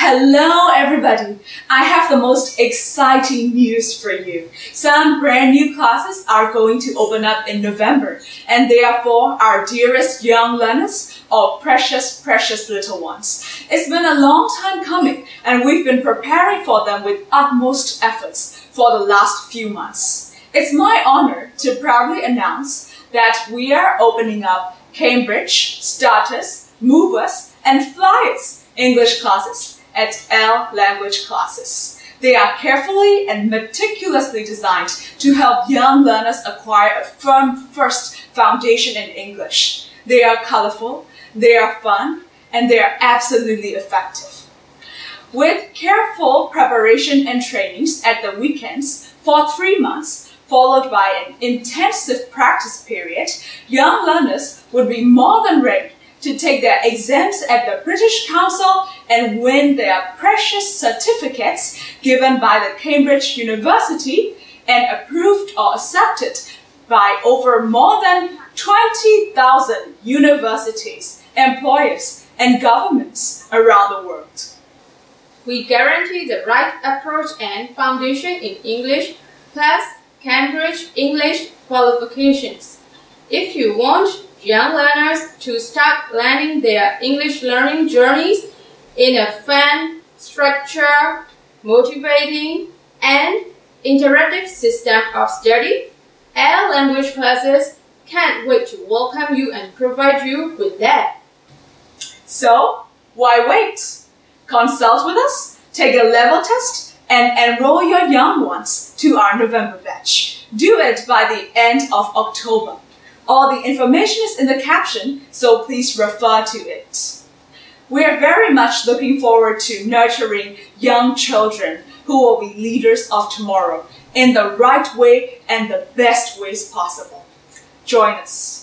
Hello, everybody. I have the most exciting news for you. Some brand new classes are going to open up in November, and therefore our dearest young learners or precious, precious little ones. It's been a long time coming, and we've been preparing for them with utmost efforts for the last few months. It's my honor to proudly announce that we are opening up Cambridge, Starters, Movers, and Flyers English classes at L language classes. They are carefully and meticulously designed to help young learners acquire a firm first foundation in English. They are colorful, they are fun, and they are absolutely effective. With careful preparation and trainings at the weekends for three months, followed by an intensive practice period, young learners would be more than ready to take their exams at the British Council and win their precious certificates given by the Cambridge University and approved or accepted by over more than 20,000 universities, employers, and governments around the world. We guarantee the right approach and foundation in English plus Cambridge English qualifications. If you want young learners to start planning their English learning journeys in a fun, structured, motivating, and interactive system of study, L language classes can't wait to welcome you and provide you with that. So, why wait? Consult with us, take a level test, and enroll your young ones to our November batch. Do it by the end of October. All the information is in the caption, so please refer to it. We are very much looking forward to nurturing young children who will be leaders of tomorrow in the right way and the best ways possible. Join us.